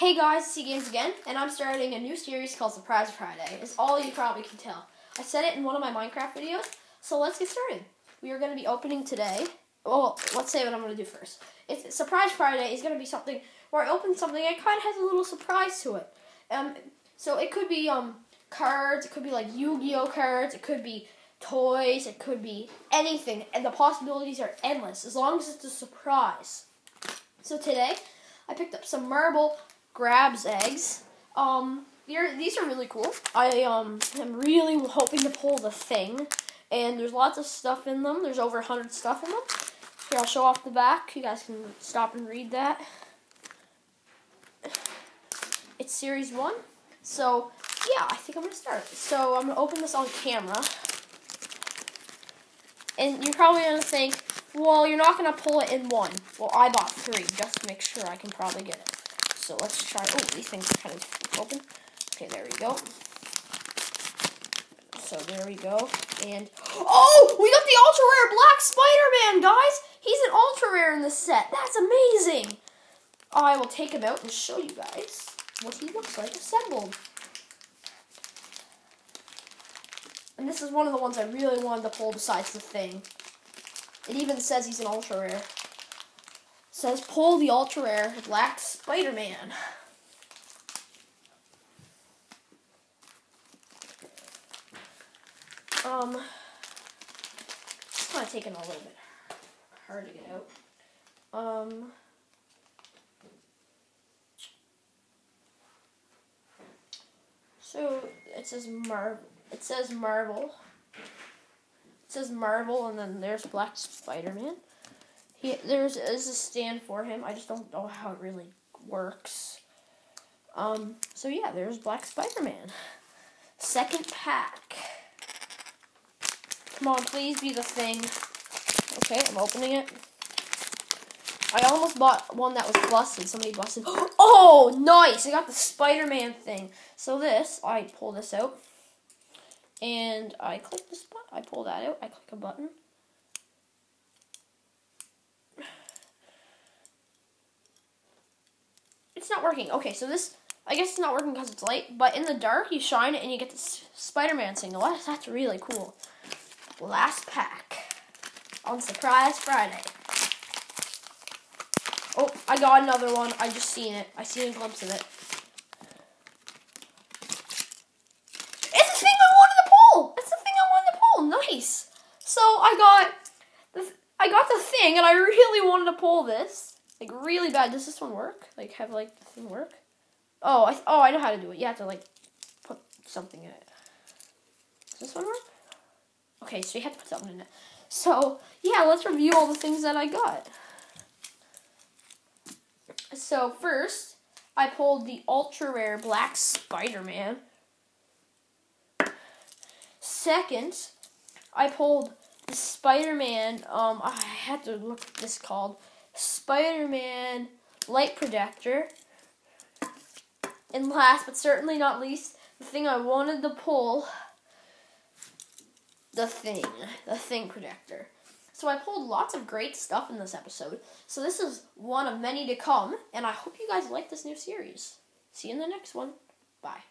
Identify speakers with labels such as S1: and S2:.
S1: Hey guys, C Games again, and I'm starting a new series called Surprise Friday, as all you probably can tell. I said it in one of my Minecraft videos, so let's get started. We are going to be opening today. Well, let's say what I'm going to do first. It's Surprise Friday is going to be something where I open something that kind of has a little surprise to it. Um, so it could be um cards, it could be like Yu-Gi-Oh cards, it could be toys, it could be anything, and the possibilities are endless as long as it's a surprise. So today, I picked up some Marvel Grab Zags. Um, these are really cool. I um am really hoping to pull the thing, and there's lots of stuff in them. There's over hundred stuff in them. Here, I'll show off the back. You guys can stop and read that. It's series one. So yeah, I think I'm gonna start. So I'm gonna open this on camera, and you're probably gonna think, well, you're not gonna pull it in one. Well, I bought three just to make sure I can probably get it. So let's try. Oh, these things are kind of open. Okay, there we go. So there we go. And oh, we got the ultra rare Black Spider-Man, guys. He's an ultra rare in the set. That's amazing. I will take him out and show you guys what he looks like assembled. And this is one of the ones I really wanted to pull besides the thing. It even says he's an ultra rare says pull the ultra rare Black Spider Man. Um, it's kind of taking a little bit hard to get out. Um, so it says Marvel. It says Marvel. It says Marvel, and then there's Black Spider Man. He there's a stand for him. I just don't know how it really works. Um. So yeah, there's Black Spider Man. Second pack. Come on, please be the thing. Okay, I'm opening it. I almost bought one that was busted. Somebody busted. Oh, nice! I got the Spider-Man thing. So this, I pull this out, and I click this button. I pull that out. I click a button, it's not working. Okay, so this, I guess it's not working because it's light, but in the dark, you shine it and you get this Spider-Man signal. That's really cool. Last pack on Surprise Friday. Oh, I got another one. I just seen it. I seen a glimpse of it. It's the thing I wanted to pull. It's the thing I wanted to pull. Nice. So I got the I got the thing, and I really wanted to pull this. Like really bad. Does this one work? Like have like the thing work? Oh, I oh I know how to do it. You have to like put something in it. Does this one work? Okay, so you have to put something in it. So yeah, let's review all the things that I got. So first, I pulled the ultra rare Black Spider Man. Second, I pulled the Spider Man. Um, I had to look at this called Spider-Man light projector. And last but certainly not least, the thing I wanted to pull, the thing, the thing projector. So I pulled lots of great stuff in this episode. So this is one of many to come, and I hope you guys like this new series. See you in the next one. Bye.